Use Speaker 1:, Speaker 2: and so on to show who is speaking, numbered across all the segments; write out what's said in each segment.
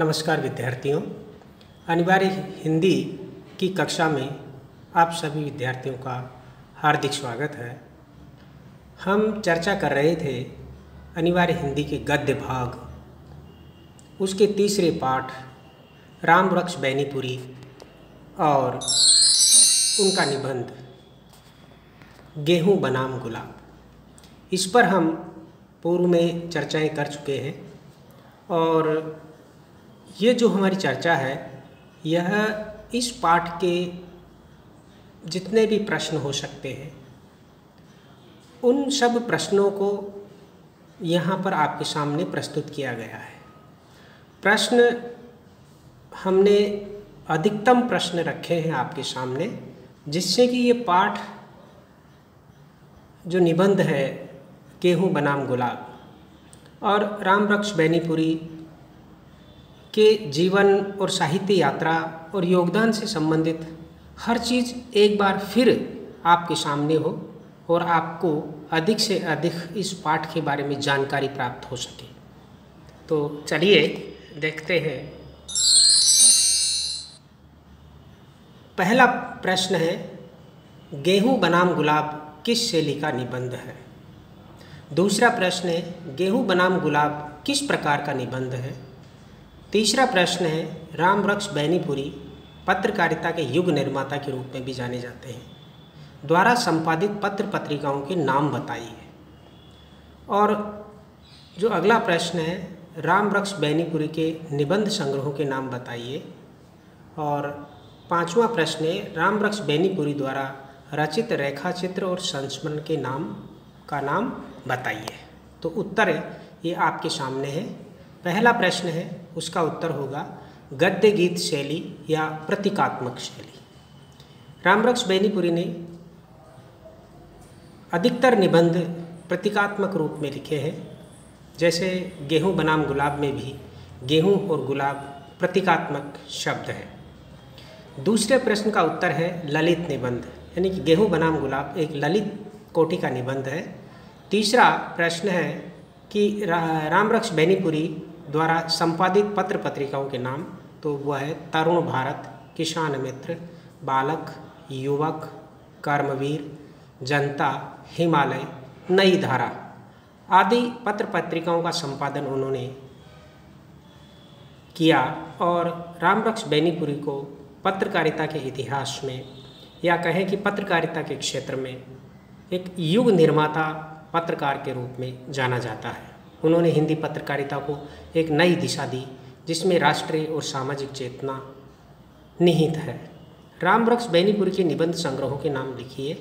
Speaker 1: नमस्कार विद्यार्थियों। अनिवार्य हिंदी की कक्षा में आप सभी विद्यार्थियों का हार्दिक स्वागत है। हम चर्चा कर रहे थे अनिवार्य हिंदी के गद्य भाग, उसके तीसरे पाठ, राम वृक्ष बैनीपुरी और उनका निबंध, गेहूँ बनाम गुलाब। इस पर हम पूर्व में चर्चाएँ कर चुके हैं और ये जो हमारी चर्चा है, यह इस पाठ के जितने भी प्रश्न हो सकते हैं, उन सब प्रश्नों को यहाँ पर आपके सामने प्रस्तुत किया गया है। प्रश्न हमने अधिकतम प्रश्न रखे हैं आपके सामने, जिससे कि ये पाठ जो निबंध है गेहूँ बनाम गुलाब और राम रक्ष बैनीपुरी के जीवन और साहित्य यात्रा और योगदान से संबंधित हर चीज़ एक बार फिर आपके सामने हो और आपको अधिक से अधिक इस पाठ के बारे में जानकारी प्राप्त हो सके। तो चलिए देखते हैं। पहला प्रश्न है, गेहूँ बनाम गुलाब किस शैली का निबंध है? दूसरा प्रश्न है, गेहूँ बनाम गुलाब किस प्रकार का निबंध है? तीसरा प्रश्न है राम वृक्ष बैनीपुरी पत्रकारिता के युग निर्माता के रूप में भी जाने जाते हैं। द्वारा संपादित पत्र पत्रिकाओं के नाम बताइए। और जो अगला प्रश्न है राम वृक्ष बैनीपुरी के निबंध संग्रहों के नाम बताइए। और पांचवा प्रश्न है राम वृक्ष बैनीपुरी द्वारा रचित रेखाचित्र और संस्मरण के नाम का नाम बताइए। तो उत्तर ये आपके सामने है। पहला प्रश्न है उसका उत्तर होगा गद्य गीत शैली या प्रतीकात्मक शैली। रामवृक्ष बैनीपुरी ने अधिकतर निबंध प्रतीकात्मक रूप में लिखे हैं जैसे गेहूँ बनाम गुलाब में भी गेहूँ और गुलाब प्रतीकात्मक शब्द है। दूसरे प्रश्न का उत्तर है ललित निबंध यानी कि गेहूँ बनाम गुलाब एक ललित कोटि का निबंध है। तीसरा प्रश्न है कि रा, रामवृक्ष बैनीपुरी द्वारा संपादित पत्र पत्रिकाओं के नाम तो वह है तरुण भारत, किसान मित्र, बालक, युवक, कर्मवीर, जनता, हिमालय, नई धारा आदि पत्र पत्रिकाओं का संपादन उन्होंने किया और रामवृक्ष बैनीपुरी को पत्रकारिता के इतिहास में, या कहें कि पत्रकारिता के क्षेत्र में, एक युग निर्माता पत्रकार के रूप में जाना जाता है। उन्होंने हिंदी पत्रकारिता को एक नई दिशा दी, जिसमें राष्ट्रीय और सामाजिक चेतना निहित है। राम वृक्ष बैनीपुरी के निबंध संग्रहों के नाम लिखिए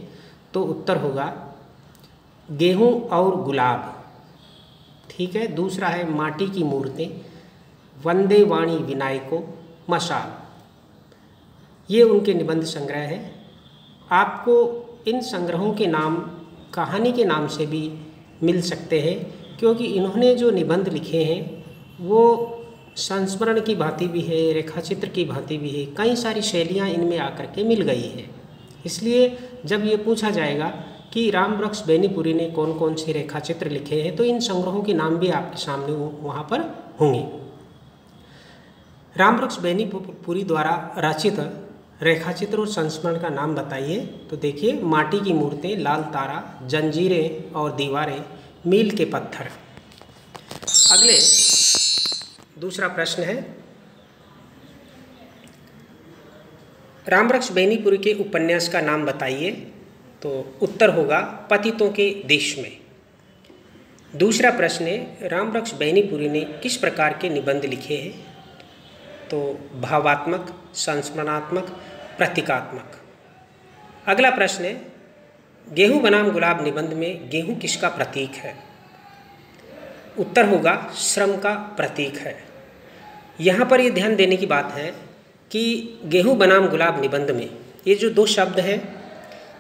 Speaker 1: तो उत्तर होगा, गेहूँ और गुलाब। ठीक है, दूसरा है माटी की मूर्तें, वंदे वाणी विनायको, मशाल। ये उनके निबंध संग्रह है। आपको इन संग्रहों के नाम, कहानी के नाम से भी मिल सकते हैं। क्योंकि इन्होंने जो निबंध लिखे हैं, वो संस्मरण की भांति भी है, रेखाचित्र की भांति भी है, कई सारी शैलियाँ इनमें आकर के मिल गई है। इसलिए जब ये पूछा जाएगा कि राम वृक्ष बैनीपुरी ने कौन कौन से रेखाचित्र लिखे हैं तो इन संग्रहों के नाम भी आपके सामने वहाँ पर होंगे। राम वृक्ष बैनीपुरी द्वारा रचित रेखाचित्र और संस्मरण का नाम बताइए तो देखिए, माटी की मूर्तें, लाल तारा, जंजीरें और दीवारें मील के पत्थर। अगले, दूसरा प्रश्न है। रामवृक्ष बैनीपुरी के उपन्यास का नाम बताइए तो उत्तर होगा पतितों के देश में। दूसरा प्रश्न है रामवृक्ष बैनीपुरी ने किस प्रकार के निबंध लिखे हैं? तो भावात्मक, संस्मरणात्मक, प्रतीकात्मक। अगला प्रश्न है गेहूँ बनाम गुलाब निबंध में गेहूँ किसका प्रतीक है? उत्तर होगा, श्रम का प्रतीक है। यहाँ पर ये ध्यान देने की बात है कि गेहूँ बनाम गुलाब निबंध में ये जो दो शब्द हैं,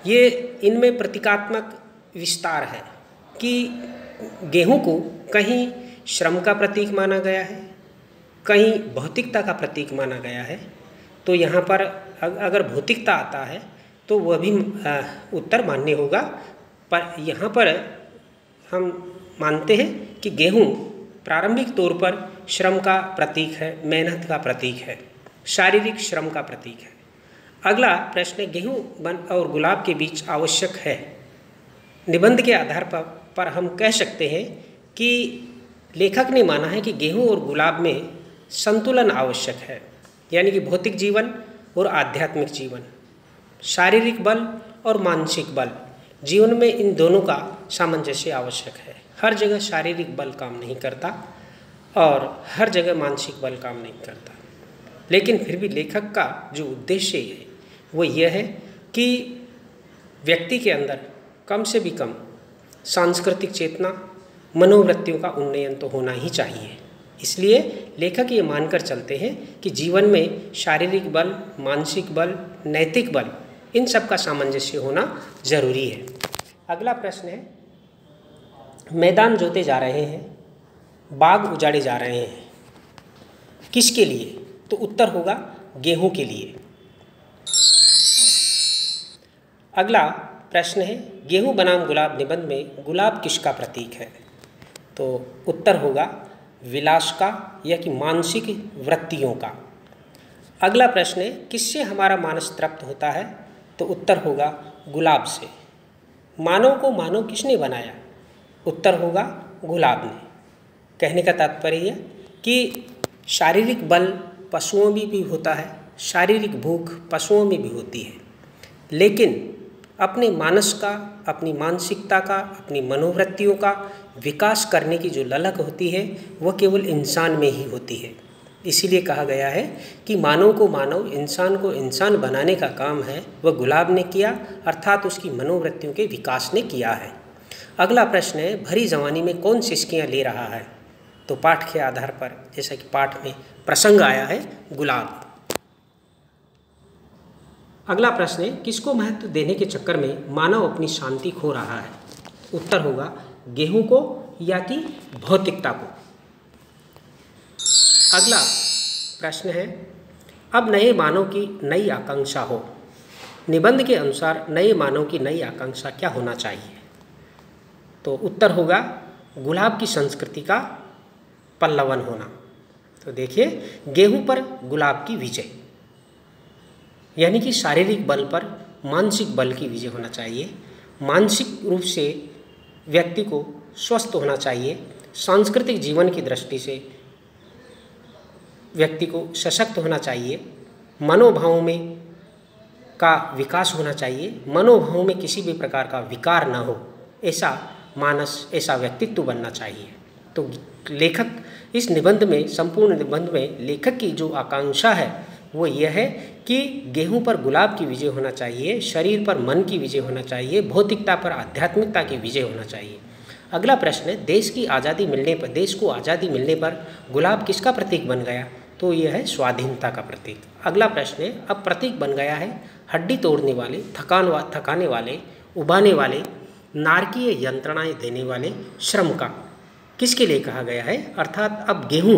Speaker 1: ये इनमें प्रतीकात्मक विस्तार है कि गेहूँ को कहीं श्रम का प्रतीक माना गया है, कहीं भौतिकता का प्रतीक माना गया है। तो यहाँ पर अगर भौतिकता आता है तो वह भी उत्तर मान्य होगा। पर यहाँ पर हम मानते हैं कि गेहूँ प्रारंभिक तौर पर श्रम का प्रतीक है मेहनत का प्रतीक है शारीरिक श्रम का प्रतीक है। अगला प्रश्न गेहूँ बन और गुलाब के बीच आवश्यक है। निबंध के आधार पर, पर हम कह सकते हैं कि लेखक ने माना है कि गेहूँ और गुलाब में संतुलन आवश्यक है यानी कि भौतिक जीवन और आध्यात्मिक जीवन। शारीरिक बल और मानसिक बल। जीवन में इन दोनों का सामंजस्य आवश्यक है। हर जगह शारीरिक बल काम नहीं करता और हर जगह मानसिक बल काम नहीं करता। लेकिन फिर भी लेखक का जो उद्देश्य है, वो यह है कि व्यक्ति के अंदर कम से भी कम सांस्कृतिक चेतना, मनोवृत्तियों का उन्नयन तो होना ही चाहिए। इसलिए लेखक ये मानकर चलते हैं कि जीवन में शारीरिक बल, मानसिक बल, नैतिक बल इन सब का सामंजस्य होना ज़रूरी है। अगला प्रश्न है, मैदान जोते जा रहे हैं, बाग उजाड़े जा रहे हैं। किसके लिए? तो उत्तर होगा गेहूँ के लिए। अगला प्रश्न है, गेहूँ बनाम गुलाब निबंध में गुलाब किसका प्रतीक है? तो उत्तर होगा विलास का या कि मानसिक वृत्तियों का। अगला प्रश्न है, किससे हमारा मानस तृप्त होता है? तो उत्तर होगा गुलाब से। मानव को मानव किसने बनाया? उत्तर होगा गुलाब ने। कहने का तात्पर्य यह कि शारीरिक बल पशुओं में भी होता है, शारीरिक भूख पशुओं में भी होती है। लेकिन अपने मानस का, अपनी मानसिकता का, अपनी मनोवृत्तियों का विकास करने की जो ललक होती है, वह केवल इंसान में ही होती है। इसीलिए कहा गया है कि मानव को मानव, इंसान को इंसान बनाने का काम है। वह गुलाब ने किया, अर्थात उसकी मनोवृत्तियों के विकास ने किया है। अगला प्रश्न है, भरी जवानी में कौन सिस्कियाँ ले रहा है? तो पाठ के आधार पर, जैसा कि पाठ में प्रसंग आया है, गुलाब। अगला प्रश्न है, किसको महत्व देने के चक्कर में मानव अपनी शांति खो रहा है? उत्तर होगा, गेहूँ को या कि भौतिकता को। अगला प्रश्न है, अब नए मानव की नई आकांक्षा हो। निबंध के अनुसार नए मानव की नई आकांक्षा क्या होना चाहिए? तो उत्तर होगा, गुलाब की संस्कृति का पल्लवन होना। तो देखिए, गेहूँ पर गुलाब की विजय। यानी कि शारीरिक बल पर मानसिक बल की विजय होना चाहिए। मानसिक रूप से व्यक्ति को स्वस्थ होना चाहिए। सांस्कृतिक जीवन की दृष्टि से व्यक्ति को सशक्त होना चाहिए, मनोभावों में का विकास होना चाहिए, मनोभावों में किसी भी प्रकार का विकार ना हो, ऐसा मानस, ऐसा व्यक्तित्व बनना चाहिए। तो लेखक, इस निबंध में, संपूर्ण निबंध में लेखक की जो आकांक्षा है, वो यह है कि गेहूँ पर गुलाब की विजय होना चाहिए, शरीर पर मन की विजय होना चाहिए, भौतिकता पर आध्यात्मिकता की विजय होना चाहिए। अगला प्रश्न है देश की आज़ादी मिलने पर, देश को आज़ादी मिलने पर गुलाब किसका प्रतीक बन गया? तो यह है स्वाधीनता का प्रतीक। अगला प्रश्न है अब प्रतीक बन गया है हड्डी तोड़ने वाले, थकान वा, थकाने वाले, उबाने वाले, नारकीय यंत्रणाएँ देने वाले, श्रम का। किसके लिए कहा गया है? अर्थात अब गेहूँ,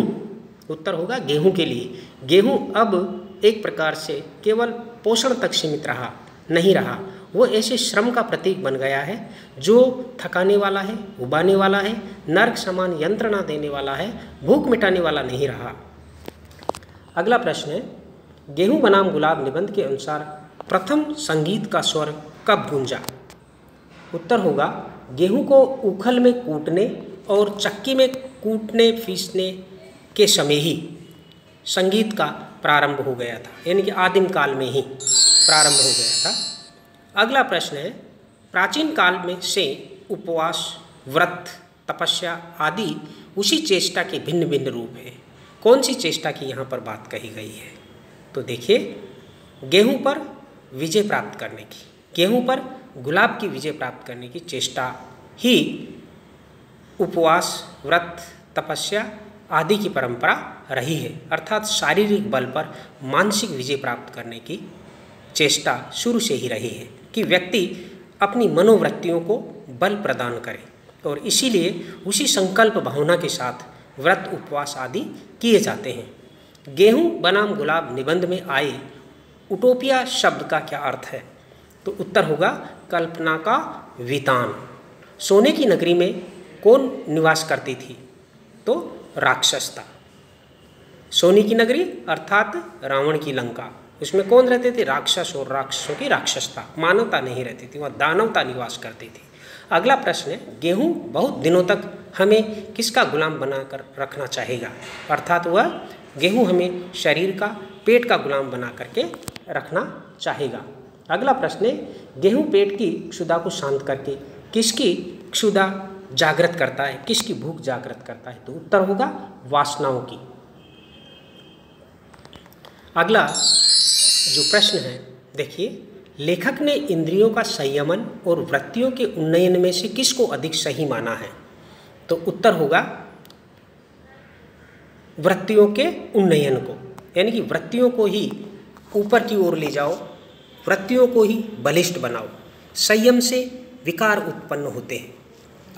Speaker 1: उत्तर होगा गेहूँ के लिए। गेहूँ अब एक प्रकार से केवल पोषण तक सीमित रहा, नहीं रहा। वो ऐसे श्रम का प्रतीक बन गया है, जो थकाने वाला है, उबाने वाला है, नर्क समान यंत्रणा देने वाला है, भूख मिटाने वाला नहीं रहा। अगला प्रश्न है, गेहूँ बनाम गुलाब निबंध के अनुसार प्रथम संगीत का स्वर कब गूंजा? उत्तर होगा, गेहूँ को उखल में कूटने और चक्की में कूटने पीसने के समय ही संगीत का प्रारंभ हो गया था, यानी कि आदिम काल में ही प्रारंभ हो गया था। अगला प्रश्न है, प्राचीन काल में से उपवास, व्रत, तपस्या आदि उसी चेष्टा के भिन्न भिन्न रूप हैं। कौन सी चेष्टा की यहाँ पर बात कही गई है? तो देखिए, गेहूँ पर विजय प्राप्त करने की, गेहूँ पर गुलाब की विजय प्राप्त करने की चेष्टा ही उपवास, व्रत, तपस्या आदि की परंपरा रही है। अर्थात शारीरिक बल पर मानसिक विजय प्राप्त करने की चेष्टा शुरू से ही रही है। कि व्यक्ति अपनी मनोवृत्तियों को बल प्रदान करे और इसीलिए उसी संकल्प भावना के साथ व्रत, उपवास आदि किए जाते हैं। गेहूँ, बनाम, गुलाब निबंध में आए उटोपिया शब्द का क्या अर्थ है? तो उत्तर होगा, कल्पना का वितान। सोने की नगरी में कौन निवास करती थी? तो राक्षसता। सोने की नगरी, अर्थात रावण की लंका। उसमें कौन रहते थे? राक्षस और राक्षसों की राक्षसता। मानवता नहीं रहती थी, वह दानवता निवास करती थी। अगला प्रश्न है, गेहूँ बहुत दिनों तक हमें किसका गुलाम बनाकर रखना चाहेगा? अर्थात वह गेहूँ हमें शरीर का, पेट का गुलाम बना करके रखना चाहेगा। अगला प्रश्न है, गेहूँ पेट की क्षुदा को शांत करके किसकी क्षुदा जागृत करता है? किसकी भूख जागृत करता है? तो उत्तर होगा, वासनाओं की। अगला जो प्रश्न है, देखिए, लेखक ने इंद्रियों का संयमन और वृत्तियों के उन्नयन में से किसको अधिक सही माना है? तो उत्तर होगा वृत्तियों के उन्नयन को। यानी कि वृत्तियों को ही ऊपर की ओर ले जाओ, वृत्तियों को ही बलिष्ठ बनाओ। संयम से विकार उत्पन्न होते हैं।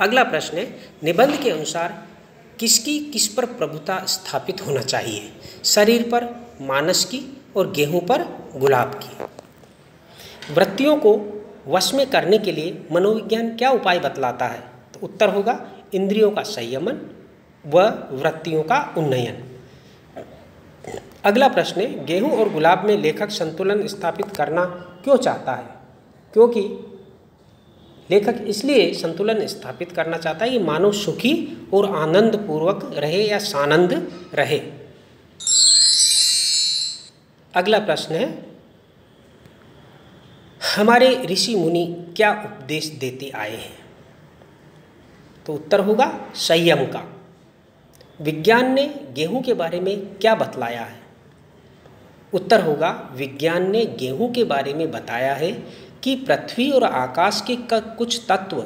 Speaker 1: अगला प्रश्न है, निबंध के अनुसार किसकी किस पर प्रभुता स्थापित होना चाहिए? शरीर पर, मानस की और गेहूँ पर गुलाब की। वृत्तियों को वश में करने के लिए मनोविज्ञान क्या उपाय बतलाता है? तो उत्तर होगा, इंद्रियों का संयमन व वृत्तियों का उन्नयन। अगला प्रश्न है, गेहूँ और गुलाब में लेखक संतुलन स्थापित करना क्यों चाहता है? क्योंकि लेखक इसलिए संतुलन स्थापित करना चाहता है कि मानव सुखी और आनंद पूर्वक रहे या सानंद रहे। अगला प्रश्न है, हमारे ऋषि मुनि क्या उपदेश देते आए हैं? तो उत्तर होगा, संयम का। विज्ञान ने गेहूँ के बारे में क्या बतलाया है? उत्तर होगा, विज्ञान ने गेहूँ के बारे में बताया है कि पृथ्वी और आकाश के कुछ तत्व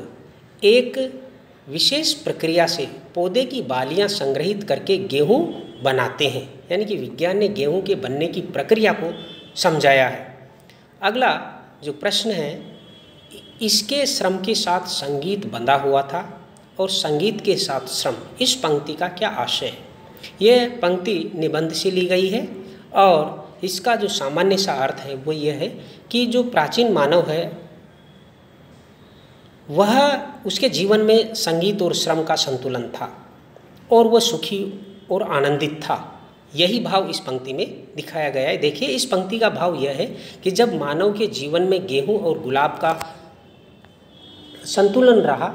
Speaker 1: एक विशेष प्रक्रिया से पौधे की बालियाँ संग्रहित करके गेहूँ बनाते हैं। यानी कि विज्ञान ने गेहूँ के बनने की प्रक्रिया को समझाया है। अगला जो प्रश्न है, इसके श्रम के साथ संगीत बंधा हुआ था और संगीत के साथ श्रम, इस पंक्ति का क्या आशय है? यह पंक्ति निबंध से ली गई है और इसका जो सामान्य सा अर्थ है वो यह है कि जो प्राचीन मानव है, वह उसके जीवन में संगीत और श्रम का संतुलन था और वह सुखी और आनंदित था। यही भाव इस पंक्ति में दिखाया गया है। देखिए, इस पंक्ति का भाव यह है कि जब मानव के जीवन में गेहूँ और गुलाब का संतुलन रहा,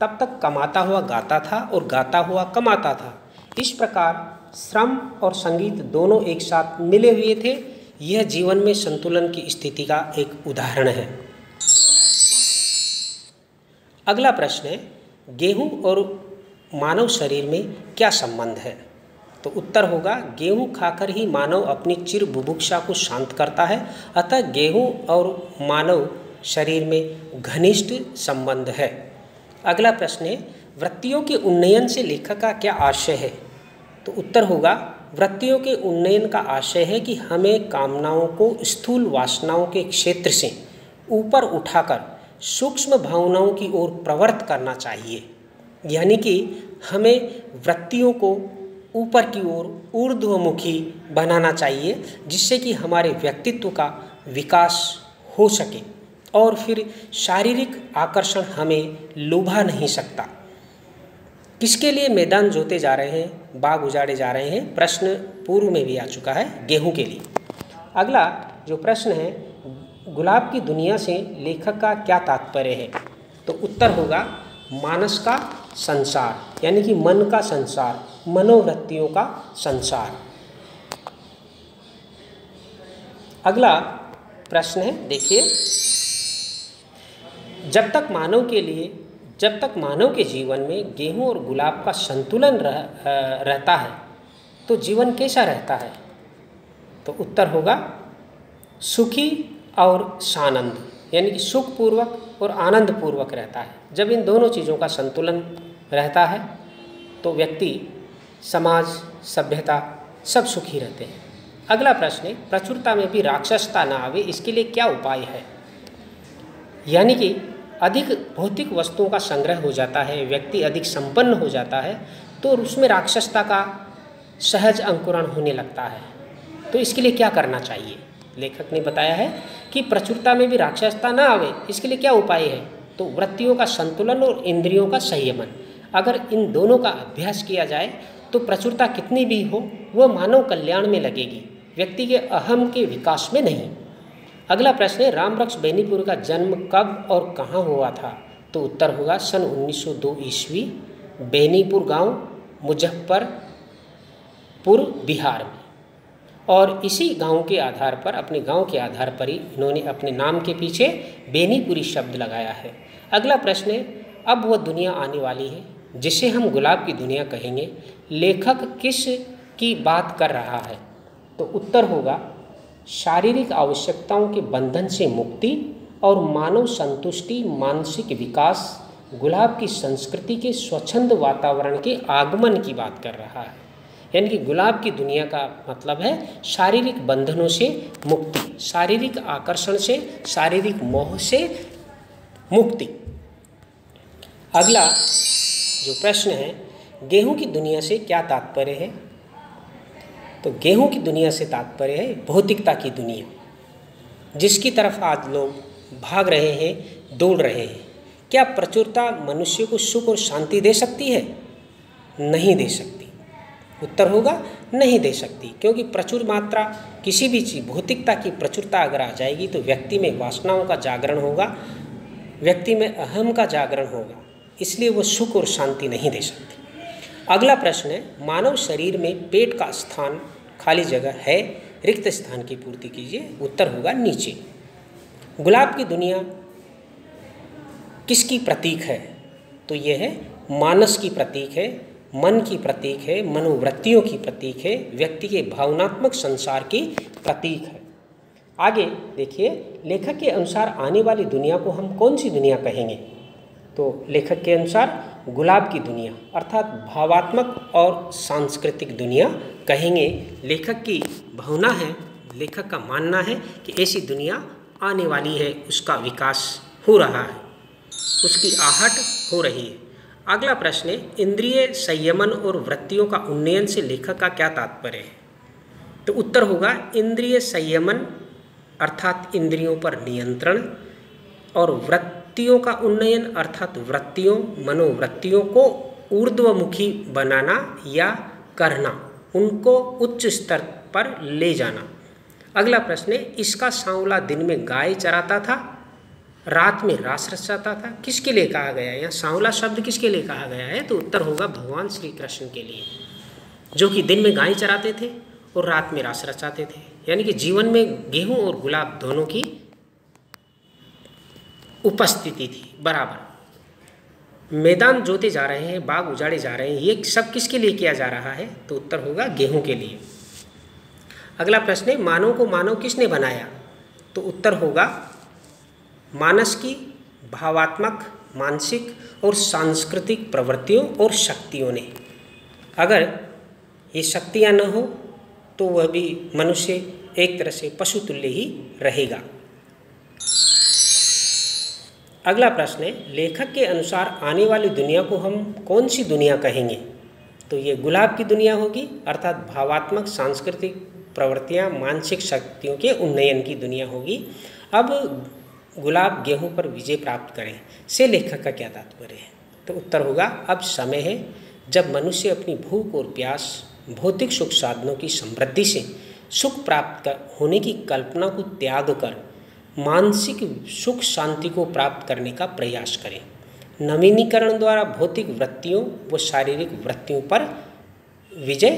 Speaker 1: तब तक कमाता हुआ गाता था और गाता हुआ कमाता था। इस प्रकार श्रम और संगीत दोनों एक साथ मिले हुए थे। यह जीवन में संतुलन की स्थिति का एक उदाहरण है। अगला प्रश्न है, गेहूँ और मानव शरीर में क्या संबंध है? तो उत्तर होगा, गेहूँ खाकर ही मानव अपनी चिर बुभुक्षा को शांत करता है, अतः गेहूँ और मानव शरीर में घनिष्ठ संबंध है। अगला प्रश्न है, वृत्तियों के उन्नयन से लेखक का क्या आशय है? तो उत्तर होगा, वृत्तियों के उन्नयन का आशय है कि हमें कामनाओं को स्थूल वासनाओं के क्षेत्र से ऊपर उठाकर सूक्ष्म भावनाओं की ओर प्रवृत्त करना चाहिए। यानी कि हमें वृत्तियों को ऊपर की ओर ऊर्ध्वमुखी बनाना चाहिए, जिससे कि हमारे व्यक्तित्व का विकास हो सके। और फिर शारीरिक आकर्षण हमें लुभा नहीं सकता। किसके लिए मैदान जोते जा रहे हैं, बाग उजाड़े जा रहे हैं, प्रश्न पूर्व में भी आ चुका है, गेहूँ के लिए। अगला जो प्रश्न है, गुलाब की दुनिया से लेखक का क्या तात्पर्य है? तो उत्तर होगा, मानस का संसार, यानी कि मन का संसार। मनोवृत्तियों का संसार। अगला प्रश्न है देखिए। जब तक मानव के लिए जब तक मानव के जीवन में गेहूँ और गुलाब का संतुलन रह, रहता है तो जीवन कैसा रहता है? तो उत्तर होगा सुखी और सानंद यानी कि सुखपूर्वक और आनंदपूर्वक रहता है। जब इन दोनों चीज़ों का संतुलन रहता है तो व्यक्ति समाज, सभ्यता सब सुखी रहते हैं। अगला प्रश्न है, प्रचुरता में भी राक्षसता ना आवे, इसके लिए क्या उपाय है? यानी कि अधिक भौतिक वस्तुओं का संग्रह हो जाता है, व्यक्ति अधिक संपन्न हो जाता है तो उसमें राक्षसता का सहज अंकुरण होने लगता है। तो इसके लिए क्या करना चाहिए? लेखक ने बताया है कि प्रचुरता में भी राक्षसता ना आवे, इसके लिए क्या उपाय है? तो वृत्तियों का संतुलन और इंद्रियों का संयमन। अगर इन दोनों का अभ्यास किया जाए तो प्रचुरता कितनी भी हो वह मानव कल्याण में लगेगी, व्यक्ति के अहम के विकास में नहीं। अगला प्रश्न है, रामरक्ष बेनीपुर का जन्म कब और कहाँ हुआ था? तो उत्तर होगा, सन 1902 ईस्वी, बेनीपुर गाँव, मुजफ्फरपुर, बिहार में। और इसी गाँव के आधार पर, अपने गाँव के आधार पर ही इन्होंने अपने नाम के पीछे बेनीपुरी शब्द लगाया है। अगला प्रश्न है, अब वह दुनिया आने वाली है। जिसे हम गुलाब की दुनिया कहेंगे, लेखक किस की बात कर रहा है? तो उत्तर होगा, शारीरिक आवश्यकताओं के बंधन से मुक्ति और मानव संतुष्टि, मानसिक विकास, गुलाब की संस्कृति के स्वच्छंद वातावरण के आगमन की बात कर रहा है। यानी कि गुलाब की दुनिया का मतलब है शारीरिक बंधनों से मुक्ति, शारीरिक आकर्षण से, शारीरिक मोह से मुक्ति। अगला जो प्रश्न है, गेहूँ की दुनिया से क्या तात्पर्य है? तो गेहूँ की दुनिया से तात्पर्य है भौतिकता की दुनिया, जिसकी तरफ़ आज लोग भाग रहे हैं, दौड़ रहे हैं। क्या प्रचुरता मनुष्य को सुख और शांति दे सकती है? नहीं दे सकती। उत्तर होगा, नहीं दे सकती, क्योंकि प्रचुर मात्रा किसी भी चीज़, भौतिकता की प्रचुरता अगर आ जाएगी तो व्यक्ति में वासनाओं का जागरण होगा, व्यक्ति में अहम का जागरण होगा। इसलिए वो सुख और शांति नहीं दे सकती। अगला प्रश्न है, मानव शरीर में पेट का स्थान खाली जगह है, रिक्त स्थान की पूर्ति कीजिए, उत्तर होगा नीचे। गुलाब की दुनिया किसकी प्रतीक है? तो ये है, मानस की प्रतीक है, मन की प्रतीक है, मनोवृत्तियों की प्रतीक है, व्यक्ति के भावनात्मक संसार की प्रतीक है। आगे देखिए, लेखक के अनुसार आने वाली दुनिया को हम कौन सी दुनिया कहेंगे? तो लेखक के अनुसार गुलाब की दुनिया, अर्थात भावात्मक और सांस्कृतिक दुनिया कहेंगे। लेखक की भावना है, लेखक का मानना है कि ऐसी दुनिया आने वाली है, उसका विकास हो रहा है, उसकी आहट हो रही है। अगला प्रश्न है, इंद्रिय संयमन और वृत्तियों का उन्नयन से लेखक का क्या तात्पर्य है? तो उत्तर होगा, इंद्रिय संयमन, अर्थात इंद्रियों पर नियंत्रण और वृत्तियों का उन्नयन अर्थात वृत्तियों, मनोवृत्तियों को ऊर्ध्वमुखी बनाना या करना, उनको उच्च स्तर पर ले जाना। अगला प्रश्न है, इसका सांवला दिन में गाय चराता था, रात में रास रचाता था? किसके लिए कहा गया है? यहाँ सांवला शब्द किसके लिए कहा गया है? तो उत्तर होगा भगवान श्री कृष्ण के लिए, जो कि दिन में गाय चराते थे और रात में रास रचाते थे। यानी कि जीवन में गेहूँ और गुलाब दोनों की उपस्थिति थी, बराबर। मैदान जोते जा रहे हैं, बाग उजाड़े जा रहे हैं, ये सब किसके लिए किया जा रहा है? तो उत्तर होगा गेहूँ के लिए। अगला प्रश्न है, मानव को मानव किसने बनाया? तो उत्तर होगा मानस की भावात्मक, मानसिक और सांस्कृतिक प्रवृत्तियों और शक्तियों ने। अगर ये शक्तियाँ न हो तो वह भी मनुष्य एक तरह से पशु तुल्य ही रहेगा। अगला प्रश्न है, लेखक के अनुसार आने वाली दुनिया को हम कौन सी दुनिया कहेंगे? तो ये गुलाब की दुनिया होगी, अर्थात भावात्मक सांस्कृतिक प्रवृत्तियाँ, मानसिक शक्तियों के उन्नयन की दुनिया होगी। अब गुलाब गेहूँ पर विजय प्राप्त करें, से लेखक का क्या तात्पर्य है? तो उत्तर होगा, अब समय है, जब मनुष्य अपनी भूख और प्यास, भौतिक सुख साधनों की समृद्धि से सुख प्राप्त कर होने की कल्पना को त्याग कर मानसिक सुख शांति को प्राप्त करने का प्रयास करें। नवीनीकरण द्वारा भौतिक वृत्तियों व शारीरिक वृत्तियों पर विजय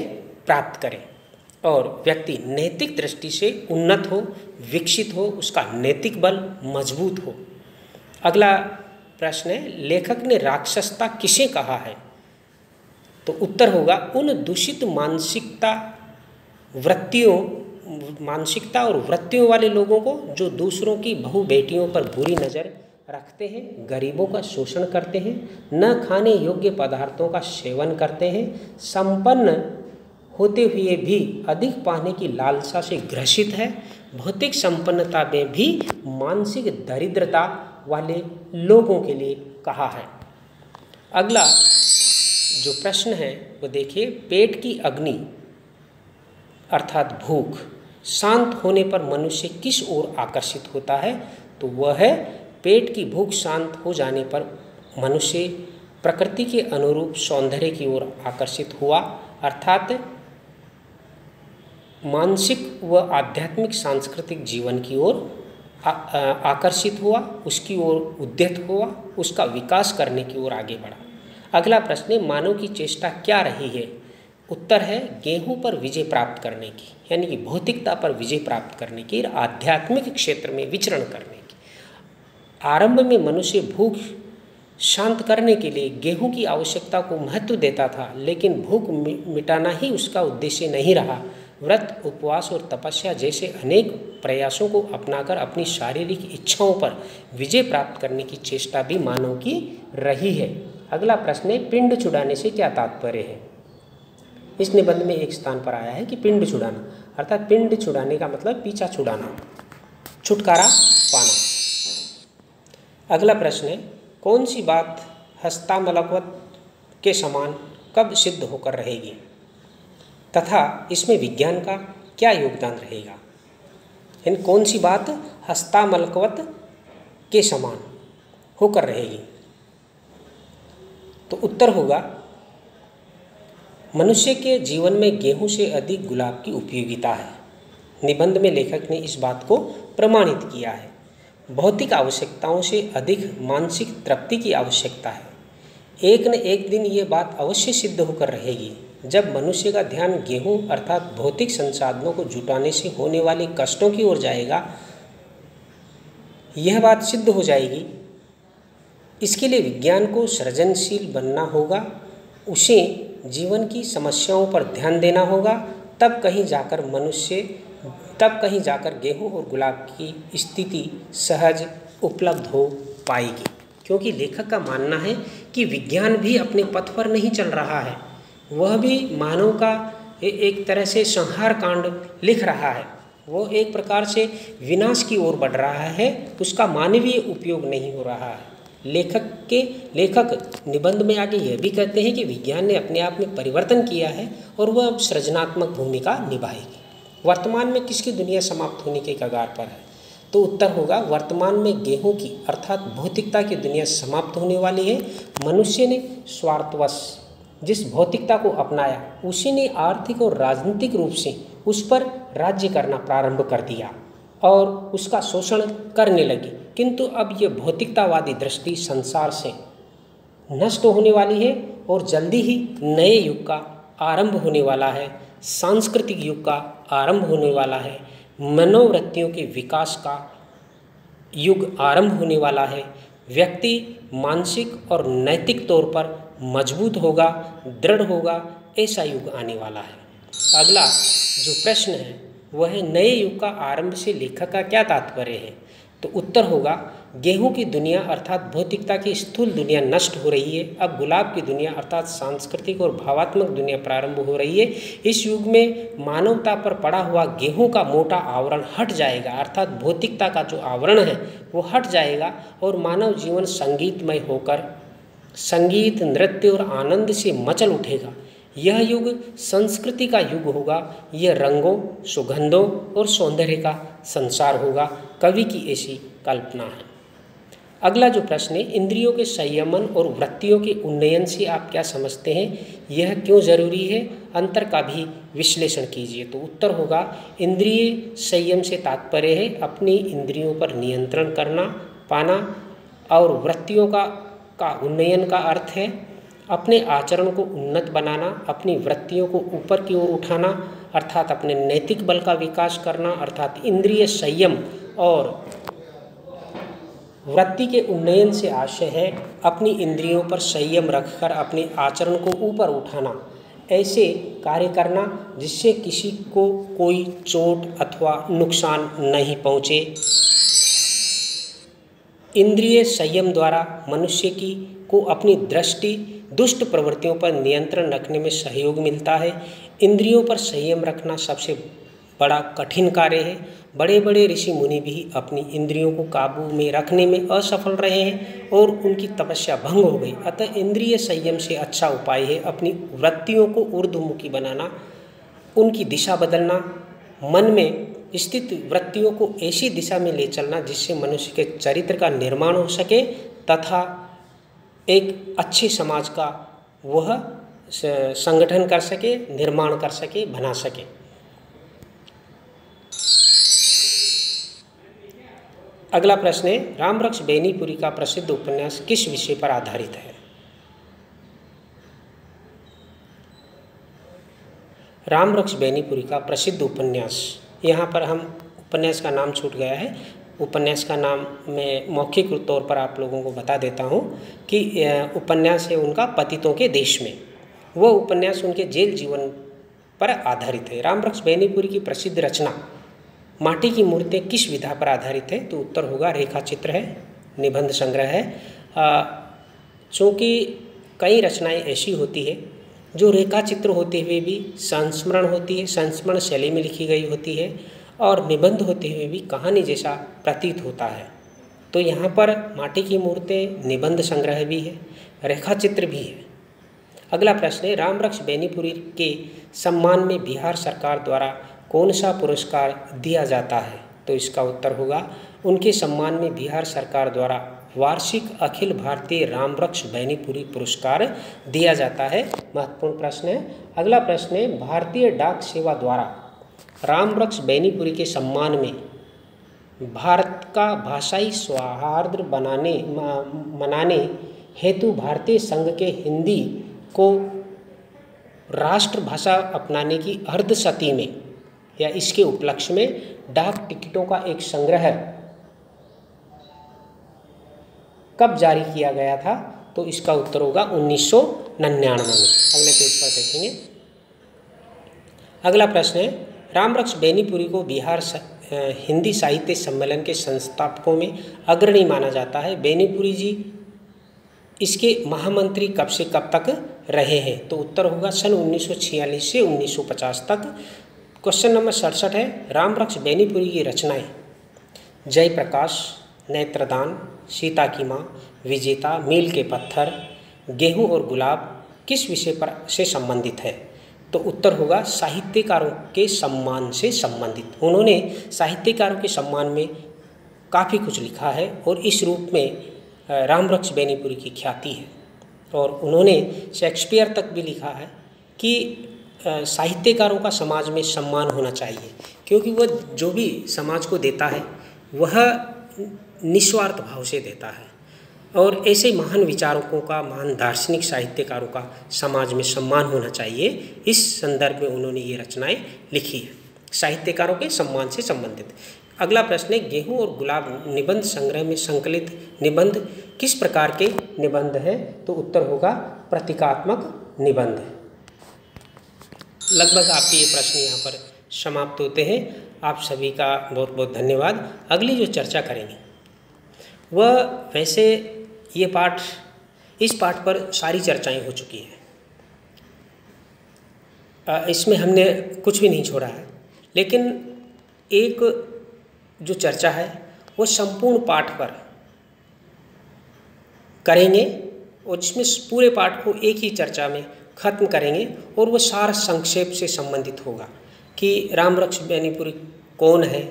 Speaker 1: प्राप्त करें। और व्यक्ति नैतिक दृष्टि से उन्नत हो, विकसित हो, उसका नैतिक बल मज़बूत हो। अगला प्रश्न है, लेखक ने राक्षसता किसे कहा है? तो उत्तर होगा, उन दूषित मानसिकता वृत्तियों मानसिकता और वृत्तियों वाले लोगों को जो दूसरों की बहु बेटियों पर बुरी नज़र रखते हैं, गरीबों का शोषण करते हैं, न खाने योग्य पदार्थों का सेवन करते हैं, संपन्न होते हुए भी अधिक पाने की लालसा से ग्रसित है, भौतिक संपन्नता में भी मानसिक दरिद्रता वाले लोगों के लिए कहा है। अगला जो प्रश्न है, वो देखिए, पेट की अग्नि, अर्थात भूख। शांत होने पर मनुष्य किस ओर आकर्षित होता है? तो वह है पेट की भूख शांत हो जाने पर मनुष्य प्रकृति के अनुरूप सौंदर्य की ओर आकर्षित हुआ। अर्थात मानसिक व आध्यात्मिक सांस्कृतिक जीवन की ओर आकर्षित हुआ, उसकी ओर उद्यत हुआ, उसका विकास करने की ओर आगे बढ़ा। अगला प्रश्न है, मानव की चेष्टा क्या रही है? उत्तर है गेहूँ पर विजय प्राप्त करने की, यानी कि भौतिकता पर विजय प्राप्त करने की, और आध्यात्मिक क्षेत्र में विचरण करने की। आरंभ में मनुष्य भूख शांत करने के लिए गेहूँ की आवश्यकता को महत्व देता था, लेकिन भूख मिटाना ही उसका उद्देश्य नहीं रहा। व्रत, उपवास और तपस्या जैसे अनेक प्रयासों को अपनाकर अपनी शारीरिक इच्छाओं पर विजय प्राप्त करने की चेष्टा भी मानव की रही है। अगला प्रश्न है, पिंड छुड़ाने से क्या तात्पर्य है? इस निबंध में एक स्थान पर आया है कि पिंड छुड़ाना, अर्थात पिंड छुड़ाने का मतलब पीछा छुड़ाना, छुटकारा पाना। अगला प्रश्न है, कौन सी बात हस्तामलकवत के समान कब सिद्ध होकर रहेगी? तथा इसमें विज्ञान का क्या योगदान रहेगा? यानी कौन सी बात हस्तामलकवत के समान होकर रहेगी? तो उत्तर होगा मनुष्य के जीवन में गेहूँ से अधिक गुलाब की उपयोगिता है। निबंध में लेखक ने इस बात को प्रमाणित किया है। भौतिक आवश्यकताओं से अधिक मानसिक तृप्ति की आवश्यकता है। एक न एक दिन ये बात अवश्य सिद्ध होकर रहेगी। जब मनुष्य का ध्यान गेहूँ अर्थात भौतिक संसाधनों को जुटाने से होने वाले कष्टों की ओर जाएगा, यह बात सिद्ध हो जाएगी। इसके लिए विज्ञान को सृजनशील बनना होगा। उसे जीवन की समस्याओं पर ध्यान देना होगा। तब कहीं जाकर मनुष्य, तब कहीं जाकर गेहूँ और गुलाब की स्थिति सहज उपलब्ध हो पाएगी। क्योंकि लेखक का मानना है कि विज्ञान भी अपने पथ पर नहीं चल रहा है। वह भी मानव का एक तरह से संहार कांड लिख रहा है। वो एक प्रकार से विनाश की ओर बढ़ रहा है। उसका मानवीय उपयोग नहीं हो रहा है। लेखक के लेखक निबंध में आगे यह भी कहते हैं कि विज्ञान ने अपने आप में परिवर्तन किया है और वह अब सृजनात्मक भूमिका निभाएगी। वर्तमान में किसकी दुनिया समाप्त होने के कगार पर है? तो उत्तर होगा, वर्तमान में गेहूँ की अर्थात भौतिकता की दुनिया समाप्त होने वाली है। मनुष्य ने स्वार्थवश जिस भौतिकता को अपनाया, उसी ने आर्थिक और राजनीतिक रूप से उस पर राज्य करना प्रारंभ कर दिया और उसका शोषण करने लगी। किंतु अब ये भौतिकतावादी दृष्टि संसार से नष्ट होने वाली है और जल्दी ही नए युग का आरंभ होने वाला है, सांस्कृतिक युग का आरंभ होने वाला है, मनोवृत्तियों के विकास का युग आरंभ होने वाला है, व्यक्ति मानसिक और नैतिक तौर पर मज़बूत होगा, दृढ़ होगा, ऐसा युग आने वाला है। अगला जो प्रश्न है, वह नए युग का आरंभ से लेखक का क्या तात्पर्य है? तो उत्तर होगा, गेहूँ की दुनिया अर्थात भौतिकता की स्थूल दुनिया नष्ट हो रही है, अब गुलाब की दुनिया अर्थात सांस्कृतिक और भावात्मक दुनिया प्रारंभ हो रही है, इस युग में मानवता पर पड़ा हुआ गेहूँ का मोटा आवरण हट जाएगा, अर्थात भौतिकता का जो आवरण है, वो हट जाएगा और मानव जीवन संगीतमय होकर संगीत, नृत्य और आनंद से मचल उठेगा। यह युग संस्कृति का युग होगा, यह रंगों, सुगंधों और सौंदर्य का संसार होगा। कवि की ऐसी कल्पना है। अगला जो प्रश्न है, इंद्रियों के संयमन और वृत्तियों के उन्नयन से आप क्या समझते हैं? यह क्यों ज़रूरी है? अंतर का भी विश्लेषण कीजिए। तो उत्तर होगा, इंद्रिय संयम से तात्पर्य है अपनी इंद्रियों पर नियंत्रण करना, पाना और वृत्तियों का का उन्नयन का अर्थ है अपने आचरण को उन्नत बनाना, अपनी वृत्तियों को ऊपर की ओर उठाना, अर्थात अपने नैतिक बल का विकास करना, अर्थात इंद्रिय संयम और वृत्ति के उन्नयन से आशय है अपनी इंद्रियों पर संयम रखकर अपने आचरण को ऊपर उठाना, ऐसे कार्य करना जिससे किसी को कोई चोट अथवा नुकसान नहीं पहुँचे। इंद्रिय संयम द्वारा मनुष्य की को अपनी दृष्टि, दुष्ट प्रवृत्तियों पर नियंत्रण रखने में सहयोग मिलता है। इंद्रियों पर संयम रखना सबसे बड़ा कठिन कार्य है। बड़े बड़े ऋषि मुनि भी अपनी इंद्रियों को काबू में रखने में असफल रहे हैं और उनकी तपस्या भंग हो गई। अतः इंद्रिय संयम से अच्छा उपाय है अपनी वृत्तियों को ऊर्ध्वमुखी बनाना, उनकी दिशा बदलना, मन में स्थित वृत्तियों को ऐसी दिशा में ले चलना जिससे मनुष्य के चरित्र का निर्माण हो सके तथा एक अच्छे समाज का वह संगठन कर सके, निर्माण कर सके, बना सके। अगला प्रश्न है, रामरक्ष बेनीपुरी का प्रसिद्ध उपन्यास किस विषय पर आधारित है? रामरक्ष बेनीपुरी का प्रसिद्ध उपन्यास। यहाँ पर हम उपन्यास का नाम छूट गया है। उपन्यास का नाम मैं मौखिक तौर पर आप लोगों को बता देता हूँ कि उपन्यास है उनका पतितों के देश में। वह उपन्यास उनके जेल जीवन पर आधारित है। रामरक्ष बेनीपुरी की प्रसिद्ध रचना माटी की मूर्तियाँ किस विधा पर आधारित है? तो उत्तर होगा रेखा चित्र है, निबंध संग्रह है। चूँकि कई रचनाएँ ऐसी होती है, जो रेखा चित्र होते हुए भी संस्मरण होती है, संस्मरण शैली में लिखी गई होती है, और निबंध होते हुए भी कहानी जैसा प्रतीत होता है। तो यहाँ पर माटी की मूर्तें, निबंध संग्रह भी है रेखा चित्र भी है। अगला प्रश्न है, रामरक्ष बेनीपुरी के सम्मान में बिहार सरकार द्वारा कौन सा पुरस्कार दिया जाता है? तो इसका उत्तर होगा, उनके सम्मान में बिहार सरकार द्वारा वार्षिक अखिल भारतीय रामरक्ष बैनीपुरी पुरस्कार दिया जाता है। महत्वपूर्ण प्रश्न है। अगला प्रश्न है, भारतीय डाक सेवा द्वारा रामरक्ष बैनीपुरी के सम्मान में भारत का भाषाई सौहार्द बनाने मनाने हेतु भारतीय संघ के हिंदी को राष्ट्रभाषा अपनाने की अर्धशती में या इसके उपलक्ष्य में डाक टिकटों का एक संग्रह कब जारी किया गया था तो इसका उत्तर होगा उन्नीस सौ निन्यानवे में। अगले पेज पर देखेंगे। अगला प्रश्न है, रामरक्ष बेनीपुरी को बिहार हिंदी साहित्य सम्मेलन के संस्थापकों में अग्रणी माना जाता है। बेनीपुरी जी, इसके महामंत्री कब से कब तक रहे हैं? तो उत्तर होगा सन 1946 से 1950 तक। क्वेश्चन नंबर सड़सठ है राम रामरक्ष बेनीपुरी की रचनाएँ। जय प्रकाश, नेत्रदान, सीता की माँ, विजेता, मील के पत्थर, गेहूँ और गुलाब किस विषय पर से संबंधित है? तो उत्तर होगा, साहित्यकारों के सम्मान से संबंधित। उन्होंने साहित्यकारों के सम्मान में काफ़ी कुछ लिखा है और इस रूप में रामरक्ष बेनीपुरी की ख्याति है। और उन्होंने शेक्सपियर तक भी लिखा है कि साहित्यकारों का समाज में सम्मान होना चाहिए, क्योंकि वह जो भी समाज को देता है, वह निस्वार्थ भाव से देता है। और ऐसे महान विचारकों का, महान दार्शनिक साहित्यकारों का समाज में सम्मान होना चाहिए, इस संदर्भ में उन्होंने ये रचनाएँ लिखी है, साहित्यकारों के सम्मान से संबंधित। अगला प्रश्न है, गेहूँ और गुलाब निबंध संग्रह में संकलित निबंध किस प्रकार के निबंध है? तो उत्तर होगा, प्रतीकात्मक निबंध। लगभग आपके ये प्रश्न यहाँ पर समाप्त होते हैं। आप सभी का बहुत बहुत धन्यवाद। अगली जो चर्चा करेंगे, वह वैसे ये पाठ, इस पाठ पर सारी चर्चाएँ हो चुकी हैं। इसमें हमने कुछ भी नहीं छोड़ा है, लेकिन एक जो चर्चा है, वो संपूर्ण पाठ पर करेंगे और जिसमें पूरे पाठ को एक ही चर्चा में खत्म करेंगे और वो सार संक्षेप से संबंधित होगा कि रामरक्ष बैनीपुरी कौन है,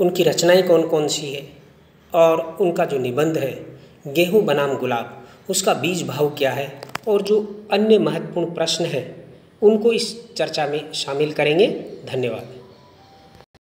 Speaker 1: उनकी रचनाएँ कौन कौन सी है और उनका जो निबंध है, गेहूँ, बनाम, गुलाब, उसका बीज भाव क्या है और जो अन्य महत्वपूर्ण प्रश्न हैं, उनको इस चर्चा में शामिल करेंगे। धन्यवाद।